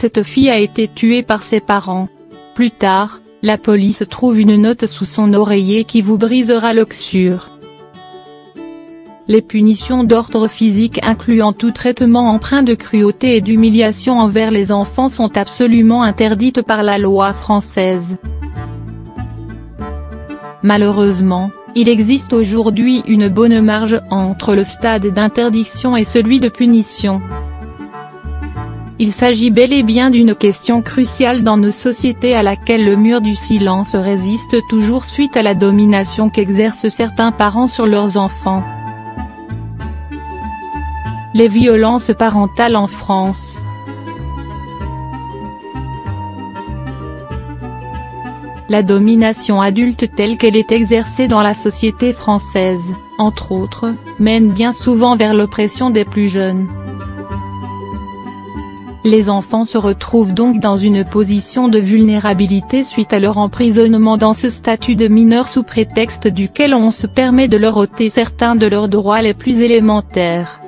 Cette fille a été tuée par ses parents. Plus tard, la police trouve une note sous son oreiller qui vous brisera l'oxure. Les punitions d'ordre physique incluant tout traitement empreint de cruauté et d'humiliation envers les enfants sont absolument interdites par la loi française. Malheureusement, il existe aujourd'hui une bonne marge entre le stade d'interdiction et celui de punition. Il s'agit bel et bien d'une question cruciale dans nos sociétés à laquelle le mur du silence résiste toujours suite à la domination qu'exercent certains parents sur leurs enfants. Les violences parentales en France La domination adulte telle qu'elle est exercée dans la société française, entre autres, mène bien souvent vers l'oppression des plus jeunes. Les enfants se retrouvent donc dans une position de vulnérabilité suite à leur emprisonnement dans ce statut de mineur sous prétexte duquel on se permet de leur ôter certains de leurs droits les plus élémentaires.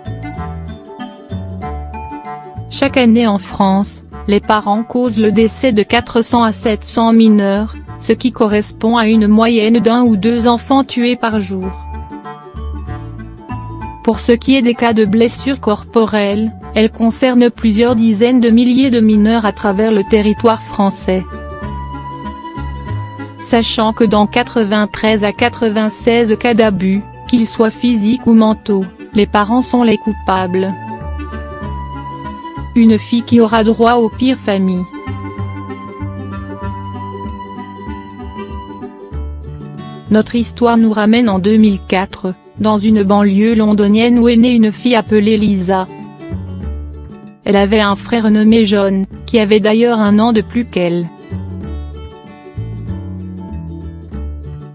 Chaque année en France, les parents causent le décès de 400 à 700 mineurs, ce qui correspond à une moyenne d'un ou deux enfants tués par jour. Pour ce qui est des cas de blessures corporelles, elles concernent plusieurs dizaines de milliers de mineurs à travers le territoire français. Sachant que dans 93 à 96 cas d'abus, qu'ils soient physiques ou mentaux, les parents sont les coupables. Une fille qui aura droit aux pires familles. Notre histoire nous ramène en 2004, dans une banlieue londonienne où est née une fille appelée Lisa. Elle avait un frère nommé John, qui avait d'ailleurs un an de plus qu'elle.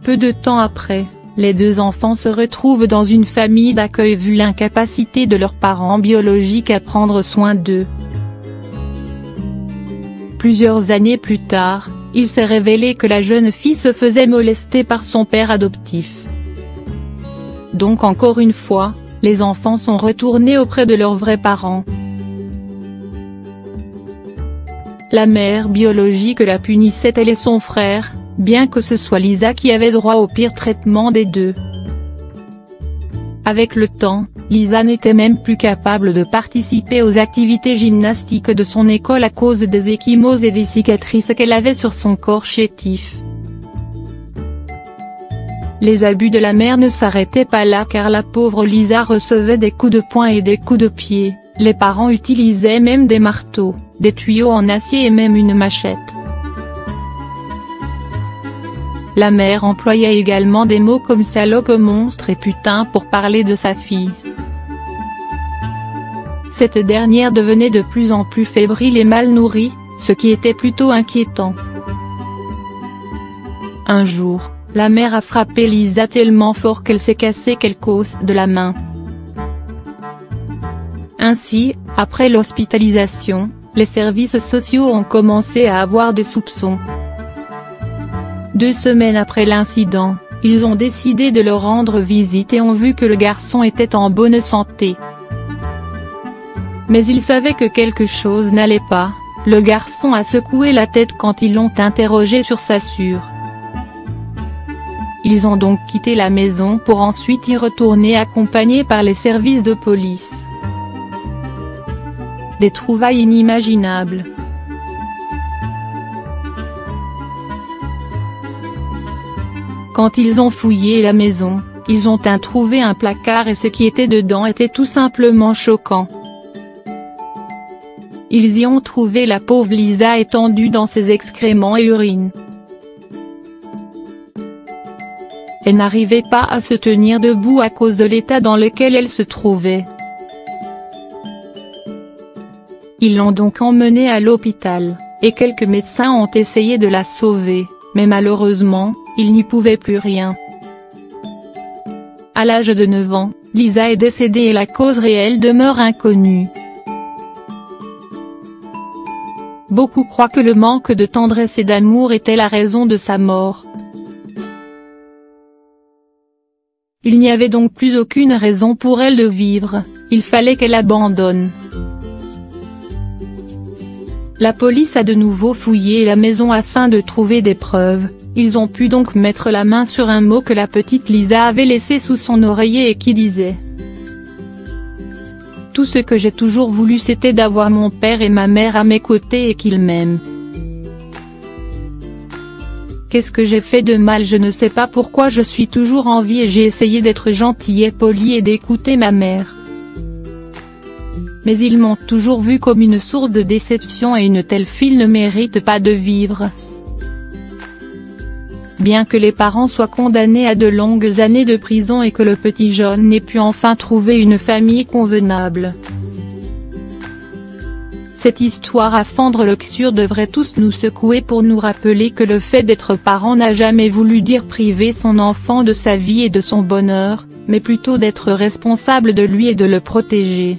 Peu de temps après, les deux enfants se retrouvent dans une famille d'accueil vu l'incapacité de leurs parents biologiques à prendre soin d'eux. Plusieurs années plus tard, il s'est révélé que la jeune fille se faisait molester par son père adoptif. Donc encore une fois, les enfants sont retournés auprès de leurs vrais parents. La mère biologique la punissait elle et son frère, bien que ce soit Lisa qui avait droit au pire traitement des deux. Avec le temps, Lisa n'était même plus capable de participer aux activités gymnastiques de son école à cause des échymoses et des cicatrices qu'elle avait sur son corps chétif. Les abus de la mère ne s'arrêtaient pas là car la pauvre Lisa recevait des coups de poing et des coups de pied, les parents utilisaient même des marteaux, des tuyaux en acier et même une machette. La mère employait également des mots comme salope monstre et putain pour parler de sa fille. Cette dernière devenait de plus en plus fébrile et mal nourrie, ce qui était plutôt inquiétant. Un jour, la mère a frappé Lisa tellement fort qu'elle s'est cassé quelque os de la main. Ainsi, après l'hospitalisation, les services sociaux ont commencé à avoir des soupçons. Deux semaines après l'incident, ils ont décidé de leur rendre visite et ont vu que le garçon était en bonne santé. Mais ils savaient que quelque chose n'allait pas, le garçon a secoué la tête quand ils l'ont interrogé sur sa sûre. Ils ont donc quitté la maison pour ensuite y retourner accompagnés par les services de police. Des trouvailles inimaginables. Quand ils ont fouillé la maison, ils ont trouvé un placard et ce qui était dedans était tout simplement choquant. Ils y ont trouvé la pauvre Lisa étendue dans ses excréments et urines. Elle n'arrivait pas à se tenir debout à cause de l'état dans lequel elle se trouvait. Ils l'ont donc emmenée à l'hôpital, et quelques médecins ont essayé de la sauver, mais malheureusement, il n'y pouvait plus rien. À l'âge de 9 ans, Lisa est décédée et la cause réelle demeure inconnue. Beaucoup croient que le manque de tendresse et d'amour était la raison de sa mort. Il n'y avait donc plus aucune raison pour elle de vivre, il fallait qu'elle abandonne. La police a de nouveau fouillé la maison afin de trouver des preuves, ils ont pu donc mettre la main sur un mot que la petite Lisa avait laissé sous son oreiller et qui disait Tout ce que j'ai toujours voulu c'était d'avoir mon père et ma mère à mes côtés et qu'ils m'aiment. Qu'est-ce que j'ai fait de mal je ne sais pas pourquoi je suis toujours en vie et j'ai essayé d'être gentil et poli et d'écouter ma mère mais ils m'ont toujours vu comme une source de déception et une telle fille ne mérite pas de vivre. Bien que les parents soient condamnés à de longues années de prison et que le petit John n'ait pu enfin trouver une famille convenable. Cette histoire à fendre l'oxure devrait tous nous secouer pour nous rappeler que le fait d'être parent n'a jamais voulu dire priver son enfant de sa vie et de son bonheur, mais plutôt d'être responsable de lui et de le protéger.